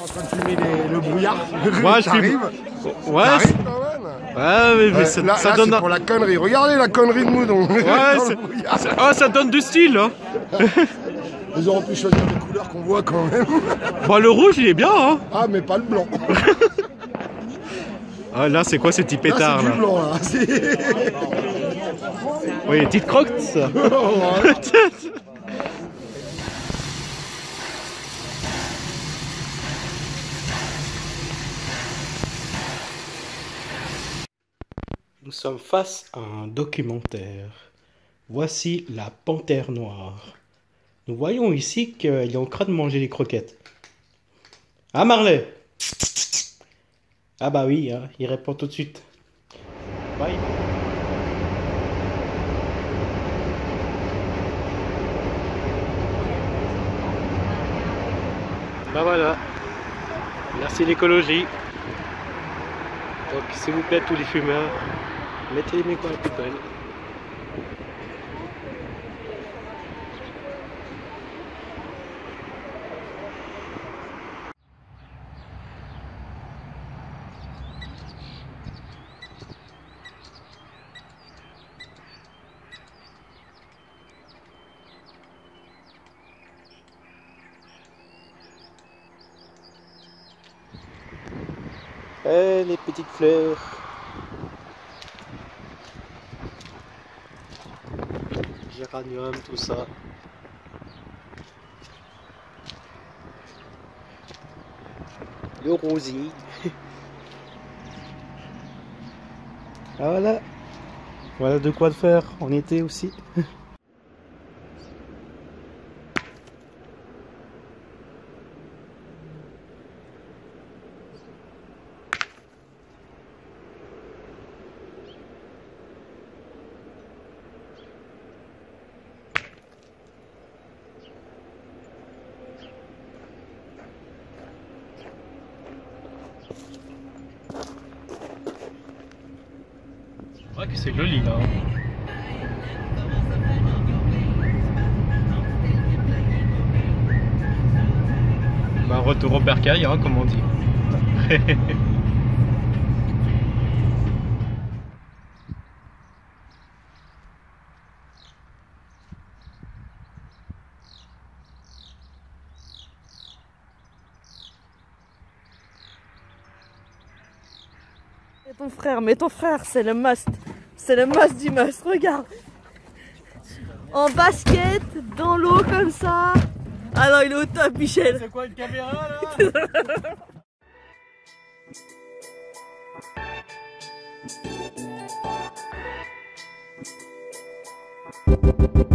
en train de filmer les- le brouillard. Ouais, je T'arrives filme. Ouais, T'arrives c'est- quand même ouais, mais, mais Ouais, ça, là, ça là, donne. c'est un- pour la connerie. Regardez la connerie de Moudon. Ouais, Dans c'est- le brouillard. c'est- ah, ça donne du style. Hein. Ils auraient pu choisir les couleurs qu'on voit quand même. Bon, le rouge, il est bien. Hein. Ah, mais pas le blanc. Ah, là, c'est quoi ces petits Là, pétards c'est là, du blanc, là. C'est- Oui, les petites crottes. ça. Nous sommes face à un documentaire. Voici la panthère noire. Nous voyons ici qu'il est en train de manger les croquettes. Ah Marley Ah bah oui, hein, il répond tout de suite. Bye. Bah voilà. Merci l'écologie. Donc s'il vous plaît tous les fumeurs, mettez les micros à poubelle. Eh, les petites fleurs. Géranium, tout ça. Le rosier. ah voilà. Voilà de quoi le faire en été aussi. C'est vrai que c'est joli là. Bah, retour au bercail, hein, comme on dit. Mais ton frère, mais ton frère, c'est le must. C'est le must du must, regarde. En basket, dans l'eau comme ça. Ah non, il est au top, Michel. C'est quoi une caméra là